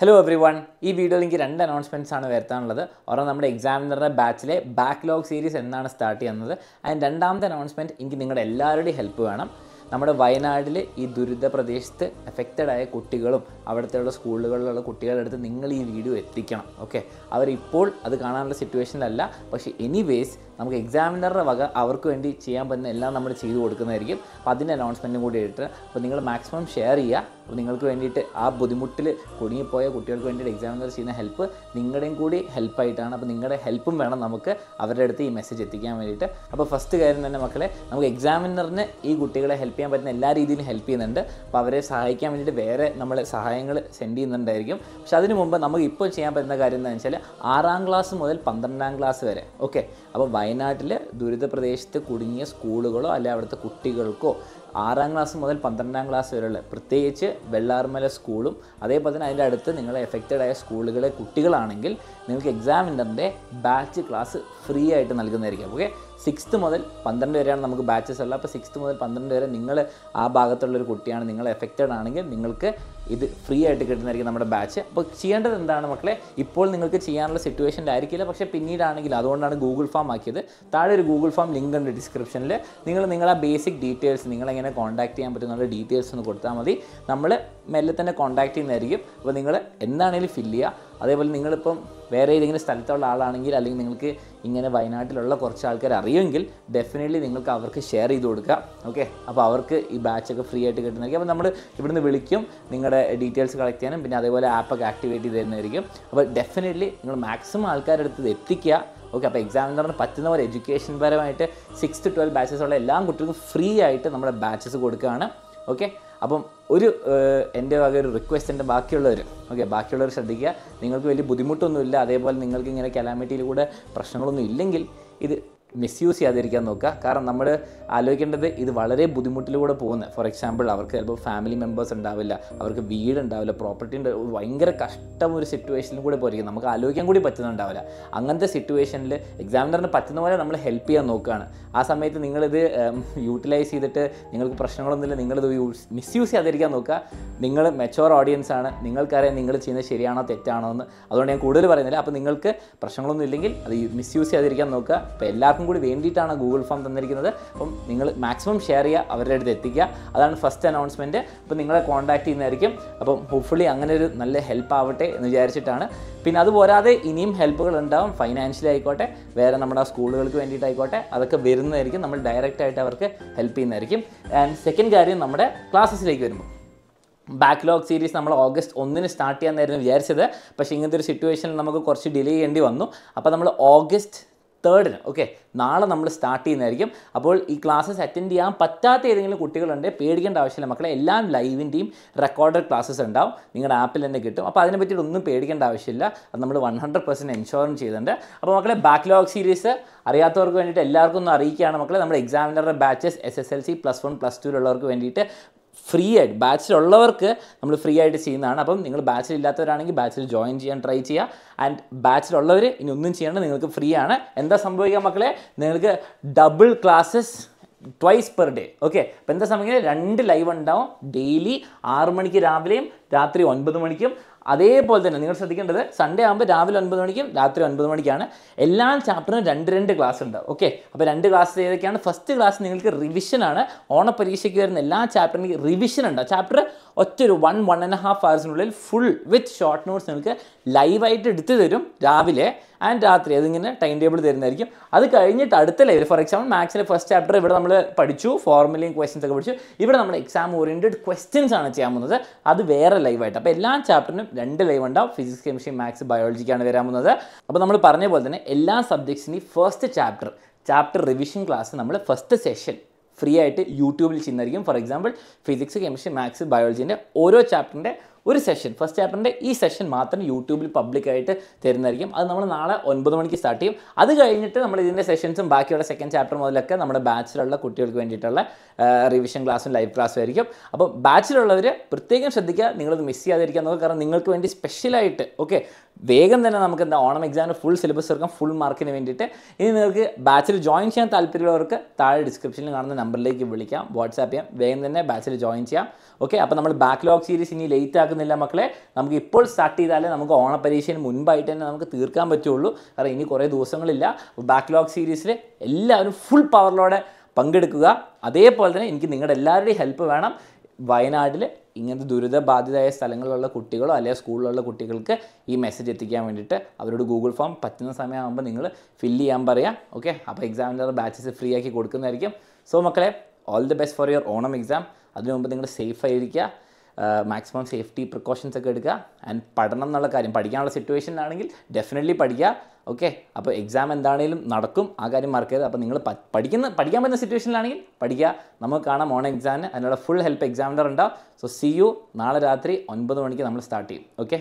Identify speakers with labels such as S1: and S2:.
S1: Hello every one ഈ വീഡിയോയിൽ എനിക്ക് രണ്ട് അനൗൺസ്മെന്റ്സ് ആണ് വരുത്താനുള്ളത്. ഒരെണ്ണം നമ്മുടെ എക്സാമിനറുടെ ബാച്ചിലെ ബാക്ക്ലോഗ് സീരീസ് എന്നാണ് സ്റ്റാർട്ട് ചെയ്യുന്നത്. അതിന് രണ്ടാമത്തെ അനൗൺസ്മെന്റ് എനിക്ക് നിങ്ങളുടെ എല്ലാവരുടെയും ഹെൽപ്പ് വേണം. നമ്മുടെ വയനാട്ടിൽ ഈ ദുരിത പ്രദേശത്ത് എഫക്റ്റഡ് ആയ കുട്ടികളും അവിടുത്തെയുള്ള സ്കൂളുകളിലുള്ള കുട്ടികളുടെ അടുത്ത് നിങ്ങൾ ഈ വീഡിയോ എത്തിക്കണം. ഓക്കെ അവരിപ്പോൾ അത് കാണാനുള്ള സിറ്റുവേഷനിലല്ല പക്ഷേ എനിവേസ് നമുക്ക് എക്സാമിനറുടെ വക അവർക്ക് വേണ്ടി ചെയ്യാൻ പറ്റുന്ന എല്ലാം നമ്മൾ ചെയ്തു കൊടുക്കുന്നതായിരിക്കും. അപ്പോൾ അതിന്റെ അനൗൺസ്മെന്റും കൂടി ഇട്ടിട്ട് അപ്പോൾ നിങ്ങൾ മാക്സിമം ഷെയർ ചെയ്യുക. അപ്പോൾ നിങ്ങൾക്ക് വേണ്ടിയിട്ട് ആ ബുദ്ധിമുട്ടിൽ കുടുങ്ങിപ്പോയ കുട്ടികൾക്ക് വേണ്ടിയിട്ട് എക്സാമിനർ ചെയ്യുന്ന ഹെൽപ്പ് നിങ്ങളുടെയും കൂടി ഹെൽപ്പായിട്ടാണ് അപ്പോൾ നിങ്ങളുടെ ഹെൽപ്പും വേണം നമുക്ക് അവരുടെ അടുത്ത് ഈ മെസ്സേജ് എത്തിക്കാൻ വേണ്ടിയിട്ട്. അപ്പോൾ ഫസ്റ്റ് കാര്യം തന്നെ മക്കളെ നമുക്ക് എക്സാമിനറിന് ഈ കുട്ടികളെ ഹെൽപ്പ് ചെയ്യാൻ പറ്റുന്ന എല്ലാ രീതിയിലും ഹെൽപ്പ് ചെയ്യുന്നുണ്ട്. അപ്പോൾ അവരെ സഹായിക്കാൻ വേണ്ടിയിട്ട് വേറെ നമ്മൾ സഹായങ്ങൾ സെൻഡ് ചെയ്യുന്നുണ്ടായിരിക്കും. പക്ഷേ അതിന് മുമ്പ് നമുക്ക് ഇപ്പോൾ ചെയ്യാൻ പറ്റുന്ന കാര്യം എന്താണെന്ന് വെച്ചാൽ ആറാം ക്ലാസ് മുതൽ പന്ത്രണ്ടാം ക്ലാസ് വരെ. ഓക്കെ അപ്പോൾ വയനാട്ടിൽ ദുരിത പ്രദേശത്ത് കുടുങ്ങിയ സ്കൂളുകളോ അല്ലെ അവിടുത്തെ കുട്ടികൾക്കോ ആറാം ക്ലാസ് മുതൽ പന്ത്രണ്ടാം ക്ലാസ് വരെയുള്ള പ്രത്യേകിച്ച് വെള്ളാർമല സ്കൂളും അതേപോലെ തന്നെ അതിന്റെ അടുത്ത് നിങ്ങളെ എഫക്റ്റഡ് ആയ സ്കൂളുകളെ കുട്ടികളാണെങ്കിൽ നിങ്ങൾക്ക് എക്സാമിന്റെ ബാച്ച് ക്ലാസ് ഫ്രീ ആയിട്ട് നൽകുന്നതായിരിക്കും. ഓക്കെ സിക്സ്ത്ത് മുതൽ പന്ത്രണ്ട് വരെയാണ് നമുക്ക് ബാച്ചസ് ഉള്ളത്. അപ്പോൾ സിക്സ്ത്ത് മുതൽ പന്ത്രണ്ട് വരെ നിങ്ങൾ ആ ഭാഗത്തുള്ള ഒരു കുട്ടിയാണ് നിങ്ങൾ എഫക്റ്റഡ് ആണെങ്കിൽ നിങ്ങൾക്ക് ഇത് ഫ്രീ ആയിട്ട് കിട്ടുന്നതായിരിക്കും നമ്മുടെ ബാച്ച് അപ്പോൾ ചെയ്യേണ്ടത് എന്താണ് മക്കളെ? ഇപ്പോൾ നിങ്ങൾക്ക് ചെയ്യാനുള്ള സിറ്റുവേഷന്റെ ആയിരിക്കില്ല. പക്ഷേ പിന്നീടാണെങ്കിൽ അതുകൊണ്ടാണ് ഗൂഗിൾ ഫോം ആക്കിയത്. താഴെ ഒരു ഗൂഗിൾ ഫോം ലിങ്ക് ഉണ്ട് ഡിസ്ക്രിപ്ഷനിൽ നിങ്ങൾ നിങ്ങളെ ബേസിക് ഡീറ്റെയിൽസ് നിങ്ങളെങ്ങനെ കോൺടാക്ട് ചെയ്യാൻ പറ്റുന്ന ഡീറ്റെയിൽസ് ഒന്ന് കൊടുത്താൽ മതി. നമ്മൾ മെല്ലെ തന്നെ കോൺടാക്ട് ചെയ്യുന്നതായിരിക്കും. അപ്പോൾ നിങ്ങൾ എന്താണെങ്കിലും ഫില്ല് ചെയ്യുക അതേപോലെ നിങ്ങളിപ്പം വേറെ ഏതെങ്കിലും സ്ഥലത്തുള്ള ആളാണെങ്കിൽ അല്ലെങ്കിൽ നിങ്ങൾക്ക് ഇങ്ങനെ വയനാട്ടിലുള്ള കുറച്ച് ആൾക്കാർ അറിയുമെങ്കിൽ ഡെഫിനറ്റ്ലി നിങ്ങൾക്ക് അവർക്ക് ഷെയർ ചെയ്ത് കൊടുക്കുക. ഓക്കെ അപ്പോൾ അവർക്ക് ഈ ബാച്ചൊക്കെ ഫ്രീ ആയിട്ട് കിട്ടുന്നതായിരിക്കും. അപ്പോൾ നമ്മൾ ഇവിടുന്ന് വിളിക്കും. നിങ്ങളുടെ ഡീറ്റെയിൽസ് കളക്ട് ചെയ്യാനും. പിന്നെ അതേപോലെ ആപ്പൊക്കെ ആക്ടിവേറ്റ് ചെയ്ത് തരുന്നതായിരിക്കും. അപ്പോൾ ഡെഫിനറ്റ്ലി നിങ്ങൾ മാക്സിമം ആൾക്കാരുടെ അടുത്ത് എത്തിക്കുക. ഓക്കെ അപ്പോൾ എക്സാം എന്ന് പറഞ്ഞാൽ പറ്റുന്ന പോലെ എഡ്യൂക്കേഷൻ പരമായിട്ട് സിക്സ് ടു ട്വൽവ് ബാച്ചസ് ഉള്ള എല്ലാ കുട്ടികൾക്കും ഫ്രീ ആയിട്ട് നമ്മുടെ ബാച്ചസ് കൊടുക്കുകയാണ് ഓക്കെ അപ്പം ഒരു എന്റെ വക ഒരു റിക്വസ്റ്റ് എന്റെ ബാക്കിയുള്ളവർ ഓക്കെ ബാക്കിയുള്ളവർ ശ്രദ്ധിക്കുക. നിങ്ങൾക്ക് വലിയ ബുദ്ധിമുട്ടൊന്നുമില്ല. അതേപോലെ നിങ്ങൾക്ക് ഇങ്ങനെ കലാമിറ്റിയിലൂടെ പ്രശ്നങ്ങളൊന്നും ഇല്ലെങ്കിൽ ഇത് മിസ്യൂസ് ചെയ്യാതിരിക്കാൻ നോക്കുക. കാരണം നമ്മൾ ആലോചിക്കേണ്ടത് ഇത് വളരെ ബുദ്ധിമുട്ടിലൂടെ പോകുന്നത് ഫോർ എക്സാമ്പിൾ അവർക്ക് ചിലപ്പോൾ ഫാമിലി മെമ്പേഴ്സ് ഉണ്ടാവില്ല അവർക്ക് വീട് ഉണ്ടാവില്ല പ്രോപ്പർട്ടി ഉണ്ട് ഭയങ്കര കഷ്ടം ഒരു സിറ്റുവേഷനിൽ കൂടെ പോയിരിക്കും നമുക്ക് ആലോചിക്കാൻ കൂടി പറ്റുന്നുണ്ടാവില്ല. അങ്ങനത്തെ സിറ്റുവേഷനിൽ എക്സാമിനറിന് പറ്റുന്ന പോലെ നമ്മൾ ഹെൽപ്പ് ചെയ്യാൻ നോക്കുകയാണ്. ആ സമയത്ത് നിങ്ങളിത് യൂട്ടിലൈസ് ചെയ്തിട്ട് നിങ്ങൾക്ക് പ്രശ്നങ്ങളൊന്നുമില്ല നിങ്ങളിത് മിസ്യൂസ് ചെയ്യാതിരിക്കാൻ നോക്കുക. നിങ്ങൾ മെച്ചോർ ഓഡിയൻസ് ആണ് നിങ്ങൾക്കറിയാം നിങ്ങൾ ചെയ്യുന്നത് ശരിയാണോ തെറ്റാണോ എന്ന്. അതുകൊണ്ട് ഞാൻ കൂടുതൽ പറയുന്നില്ല. അപ്പോൾ നിങ്ങൾക്ക് പ്രശ്നങ്ങളൊന്നും ഇല്ലെങ്കിൽ അത് മിസ്യൂസ് ചെയ്യാതിരിക്കാൻ നോക്കുക. അപ്പോൾ എല്ലാവർക്കും കൂടി വേണ്ടിയിട്ടാണ് ഗൂഗിൾ ഫോം തന്നിരിക്കുന്നത്. അപ്പം നിങ്ങൾ മാക്സിമം ഷെയർ ചെയ്യുക അവരുടെ അടുത്ത് എത്തിക്കുക. അതാണ് ഫസ്റ്റ് അനൗൺസ്മെന്റ് അപ്പോൾ നിങ്ങളെ കോൺടാക്ട് ചെയ്യുന്നതായിരിക്കും. അപ്പം ഹോപ്പ്ഫുള്ളി അങ്ങനെ ഒരു നല്ല ഹെൽപ്പ് ആവട്ടെ എന്ന് വിചാരിച്ചിട്ടാണ്. പിന്നെ അതുപോരാതെ ഇനിയും ഹെൽപ്പുകൾ ഉണ്ടാവും. ഫൈനാൻഷ്യലി ആയിക്കോട്ടെ വേറെ നമ്മുടെ സ്കൂളുകൾക്ക് വേണ്ടിയിട്ടായിക്കോട്ടെ അതൊക്കെ വരുന്നതായിരിക്കും. നമ്മൾ ഡയറക്റ്റ് ആയിട്ട് അവർക്ക് ഹെൽപ്പ് ചെയ്യുന്നതായിരിക്കും. ആൻഡ് സെക്കൻഡ് കാര്യം നമ്മുടെ ക്ലാസ്സസിലേക്ക് വരുമ്പോൾ. ബാക്ക്ലോഗ് സീരീസ് നമ്മൾ ഓഗസ്റ്റ് ഒന്നിന് സ്റ്റാർട്ട് ചെയ്യാമെന്നായിരുന്നു വിചാരിച്ചത്. പക്ഷേ ഇങ്ങനത്തെ ഒരു സിറ്റുവേഷനിൽ നമുക്ക് കുറച്ച് ഡിലേ ചെയ്യേണ്ടി വന്നു. അപ്പോൾ നമ്മൾ ഓഗസ്റ്റ് തേർഡിന് ഓക്കെ നാളെ നമ്മൾ സ്റ്റാർട്ട് ചെയ്യുന്നതായിരിക്കും. അപ്പോൾ ഈ ക്ലാസ്സസ് അറ്റൻഡ് ചെയ്യാൻ പറ്റാത്ത ഏതെങ്കിലും കുട്ടികളുണ്ട് പേടിക്കേണ്ട ആവശ്യമില്ല മക്കളെ. എല്ലാം ലൈവിന്റെയും റെക്കോർഡഡ് ക്ലാസ്സസ് ഉണ്ടാവും. നിങ്ങളുടെ ആപ്പിൽ തന്നെ കിട്ടും. അപ്പോൾ അതിനെ പറ്റിയിട്ട് ഒന്നും പേടിക്കേണ്ട ആവശ്യമില്ല. അത് നമ്മൾ വൺ ഹൺഡ്രഡ് പെർസെന്റ് എൻഷുറും ചെയ്തിട്ടുണ്ട് അപ്പോൾ മക്കളെ ബാക്ക്ലോഗ് സീരീസ് അറിയാത്തവർക്ക് വേണ്ടിയിട്ട് എല്ലാവർക്കും ഒന്ന് അറിയിക്കുകയാണ് മക്കളെ. നമ്മുടെ എക്സാമിനറുടെ batches S S L C plus one plus ടുവിലുള്ളവർക്ക് വേണ്ടിയിട്ട് ഫ്രീ ആയിട്ട്. ബാച്ചിലുള്ളവർക്ക് നമ്മൾ ഫ്രീ ആയിട്ട് ചെയ്യുന്നതാണ്. അപ്പം നിങ്ങൾ ബാച്ചിൽ ഇല്ലാത്തവരാണെങ്കിൽ ബാച്ചിൽ ജോയിൻ ചെയ്യാൻ ട്രൈ ചെയ്യുക. ആൻഡ് ബാച്ചിലുള്ളവർ ഇനി ഒന്നും ചെയ്യേണ്ട നിങ്ങൾക്ക് ഫ്രീ ആണ്. എന്താ സംഭവിക്കുക മക്കളെ? നിങ്ങൾക്ക് double classes twice per day okay അപ്പോൾ എന്താ സംഭവിക്കുന്നത്? രണ്ട് ലൈവ് ഉണ്ടാവും. ഡെയിലി ആറ് മണിക്ക് രാവിലെയും രാത്രി ഒൻപത് മണിക്കും. അതേപോലെ തന്നെ നിങ്ങൾ ശ്രദ്ധിക്കേണ്ടത് സൺഡേ ആകുമ്പോൾ രാവിലെ ഒൻപത് മണിക്കും രാത്രി ഒൻപത് മണിക്കാണ്. എല്ലാ ചാപ്റ്ററിനും രണ്ട് രണ്ട് ക്ലാസ് ഉണ്ട്. ഓക്കെ അപ്പോൾ രണ്ട് ക്ലാസ് ഏതൊക്കെയാണ്? ഫസ്റ്റ് ക്ലാസ് നിങ്ങൾക്ക് റിവിഷനാണ് ഓണപരീക്ഷയ്ക്ക് വരുന്ന എല്ലാ ചാപ്റ്ററിനും റിവിഷൻ ഉണ്ട്. ചാപ്റ്റർ ഒറ്റ ഒരു വൺ വൺ ആൻഡ് ഹാഫ് അവേഴ്സിനുള്ളിൽ ഫുൾ വിത്ത് ഷോർട്ട് നോട്ട്സ് നിങ്ങൾക്ക് ലൈവായിട്ട് എടുത്തു തരും രാവിലെ ആൻഡ് രാത്രി. അതിങ്ങനെ ടൈം ടേബിൾ തരുന്നതായിരിക്കും. അത് കഴിഞ്ഞിട്ട് അടുത്ത ലൈവ് ഫോർ എക്സാമ്പിൾ മാത്സിലെ ഫസ്റ്റ് ചാപ്റ്റർ ഇവിടെ നമ്മൾ പഠിച്ചു ഫോർമുലയും ക്വസ്റ്റ്യൻസ് ഒക്കെ പഠിച്ചു. ഇവിടെ നമ്മൾ എക്സാം ഓറിയന്റഡ് ക്വസ്റ്റ്യൻസ് ആണ് ചെയ്യാൻ പോകുന്നത്. അത് വേറെ ലൈവായിട്ട് അപ്പോൾ എല്ലാ ചാപ്റ്ററിനും രണ്ട് ലൈവ് ഉണ്ടാവും. ഫിസിക്സ് കെമിസ്ട്രി മാത്സ് ബയോളജിക്കാണ് വരാൻ പോകുന്നത്. അപ്പോൾ നമ്മൾ പറഞ്ഞ പോലെ തന്നെ എല്ലാ സബ്ജക്ട്സിന്റെയും first chapter chapter revision class നമ്മൾ ഫസ്റ്റ് സെഷൻ ഫ്രീ ആയിട്ട് യൂട്യൂബിൽ ചെയ്യുന്നതായിരിക്കും. For example physics chemistry maths ബയോളജീന്റെ ഓരോ ചാപ്റ്ററിന്റെ ഒരു സെഷൻ ഫസ്റ്റ് ചാപ്റ്ററിന്റെ ഈ സെഷൻ മാത്രം യൂട്യൂബിൽ പബ്ലിക്കായിട്ട് തരുന്നതായിരിക്കും. അത് നമ്മൾ നാളെ ഒൻപത് മണിക്ക് സ്റ്റാർട്ട് ചെയ്യും. അത് കഴിഞ്ഞിട്ട് നമ്മൾ ഇതിന്റെ സെഷൻസും ബാക്കിയുള്ള സെക്കൻഡ് ചാപ്റ്റർ മുതലൊക്കെ നമ്മുടെ ബാച്ചിലുള്ള കുട്ടികൾക്ക് വേണ്ടിയിട്ടുള്ള റിവിഷൻ ക്ലാസ്സും ലൈവ് ക്ലാസ്സും ആയിരിക്കും. അപ്പോൾ ബാച്ചിലുള്ളവർ പ്രത്യേകം ശ്രദ്ധിക്കുക. നിങ്ങളത് മിസ് ചെയ്യാതിരിക്കാൻ നോക്കുക കാരണം നിങ്ങൾക്ക് വേണ്ടി സ്പെഷ്യലായിട്ട് ഓക്കെ വേഗം തന്നെ നമുക്ക് എന്താ ഓണം എക്സാമിന് ഫുൾ സിലബസ് എടുക്കാം ഫുൾ മാർക്കിന് വേണ്ടിയിട്ട് ഇനി നിങ്ങൾക്ക് ബാച്ചിൽ ജോയിൻ ചെയ്യാൻ താല്പര്യമുള്ളവർക്ക് താഴെ ഡിസ്ക്രിപ്ഷനിൽ കാണുന്ന നമ്പറിലേക്ക് വിളിക്കാം. വാട്സാപ്പ് ചെയ്യാം. വേഗം തന്നെ ബാച്ചിൽ ജോയിൻ ചെയ്യാം. ഓക്കെ അപ്പോൾ നമ്മൾ ബാക്ക്ലോഗ് സീരീസ് ഇനി ലേറ്റ് ആക്കുന്നില്ല മക്കളെ. നമുക്ക് ഇപ്പോൾ സ്റ്റാർട്ട് ചെയ്താലേ നമുക്ക് ഓണപരീക്ഷന് മുൻപായിട്ട് തന്നെ നമുക്ക് തീർക്കാൻ പറ്റുള്ളൂ. കാരണം ഇനി കുറേ ദിവസങ്ങളില്ല. ബാക്ക്ലോഗ് സീരീസിൽ എല്ലാവരും ഫുൾ പവറിലൂടെ പങ്കെടുക്കുക. അതേപോലെ തന്നെ എനിക്ക് നിങ്ങളുടെ എല്ലാവരുടെയും ഹെൽപ്പ് വേണം. വയനാട്ടിൽ ഇങ്ങനത്തെ ദുരിതബാധിതമായ സ്ഥലങ്ങളിലുള്ള കുട്ടികളോ അല്ലെങ്കിൽ സ്കൂളിലുള്ള കുട്ടികൾക്ക് ഈ മെസ്സേജ് എത്തിക്കാൻ വേണ്ടിയിട്ട് അവരോട് ഗൂഗിൾ ഫോം പറ്റുന്ന സമയമാകുമ്പോൾ നിങ്ങൾ ഫില്ല് ചെയ്യാൻ പറയാം. ഓക്കെ അപ്പോൾ എക്സാമിന്റെ ബാച്ചസ് ഫ്രീ ആക്കി കൊടുക്കുന്നതായിരിക്കും. സോ മക്കളെ all the best for your Onam exam അതിനു മുമ്പ് നിങ്ങൾ സേഫ് ആയിരിക്കുക. മാക്സിമം സേഫ്റ്റി പ്രിക്കോഷൻസ് ഒക്കെ എടുക്കുക. ആൻഡ് പഠനം എന്നുള്ള കാര്യം പഠിക്കാനുള്ള സിറ്റുവേഷനിലാണെങ്കിൽ ഡെഫിനറ്റ്ലി പഠിക്കുക. ഓക്കെ അപ്പോൾ എക്സാം എന്താണെങ്കിലും നടക്കും. ആ കാര്യം മറക്കരുത് അപ്പോൾ നിങ്ങൾ പഠിക്കുന്ന പഠിക്കാൻ പറ്റുന്ന സിറ്റുവേഷനിലാണെങ്കിൽ പഠിക്കുക. നമുക്ക് കാണാം ഓൺ എക്സാമിന് അതിനുള്ള ഫുൾ ഹെൽപ്പ് എക്സാമിനർ ഉണ്ടാവും. സോ സി യു നാളെ രാത്രി ഒൻപത് മണിക്ക് നമ്മൾ സ്റ്റാർട്ട് ചെയ്യും. ഓക്കെ